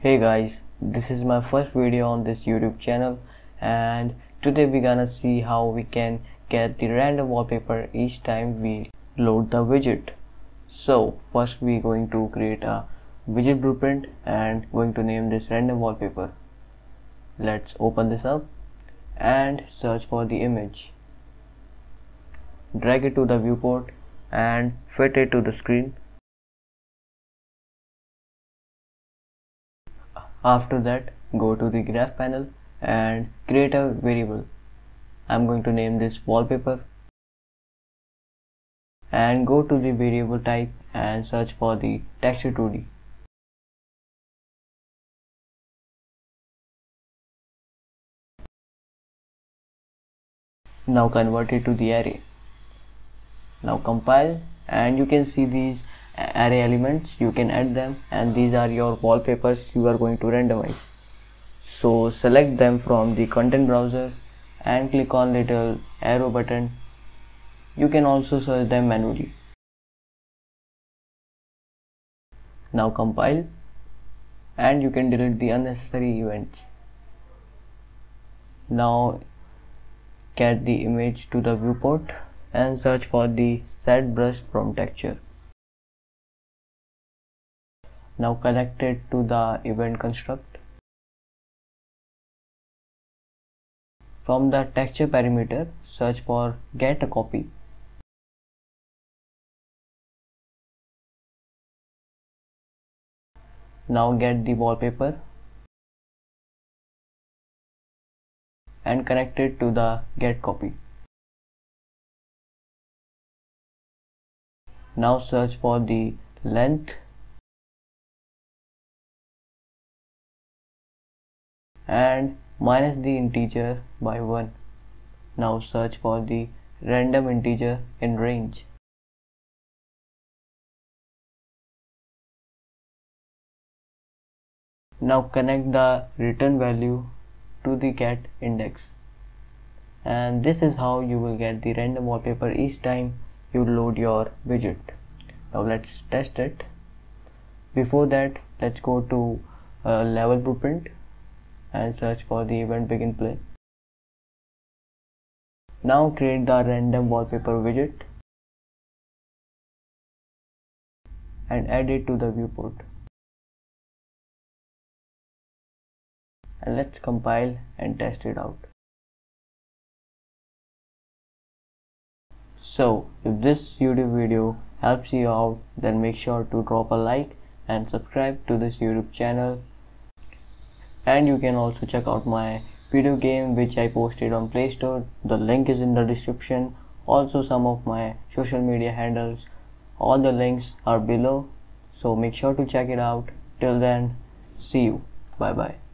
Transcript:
Hey guys, this is my first video on this YouTube channel and today we're gonna see how we can get the random wallpaper each time we load the widget. So first we're going to create a widget blueprint and going to name this random wallpaper. Let's open this up and search for the image. Drag it to the viewport and fit it to the screen After that, go to the graph panel and create a variable. I'm going to name this wallpaper and go to the variable type and search for the texture 2D. Now convert it to the array. Now compile and you can see these array elements you can add them and these are your wallpapers you are going to randomize. So select them from the content browser and click on little arrow button. You can also search them manually. Now compile and you can delete the unnecessary events. Now get the image to the viewport and search for the set brush from texture now connect it to the event construct. From the texture parameter search for get a copy. Now get the wallpaper. And connect it to the get copy. Now search for the length and minus the integer by 1. Now search for the random integer in range. Now connect the return value to the get index. And this is how you will get the random wallpaper each time you load your widget. Now let's test it. Before that, let's go to uh, level blueprint and search for the event begin play. Now create the random wallpaper widget and add it to the viewport. And let's compile and test it out. So if this YouTube video helps you out then make sure to drop a like and subscribe to this YouTube channel and you can also check out my video game which I posted on Play Store. The link is in the description. Also some of my social media handles. All the links are below. So make sure to check it out. Till then, see you. Bye bye.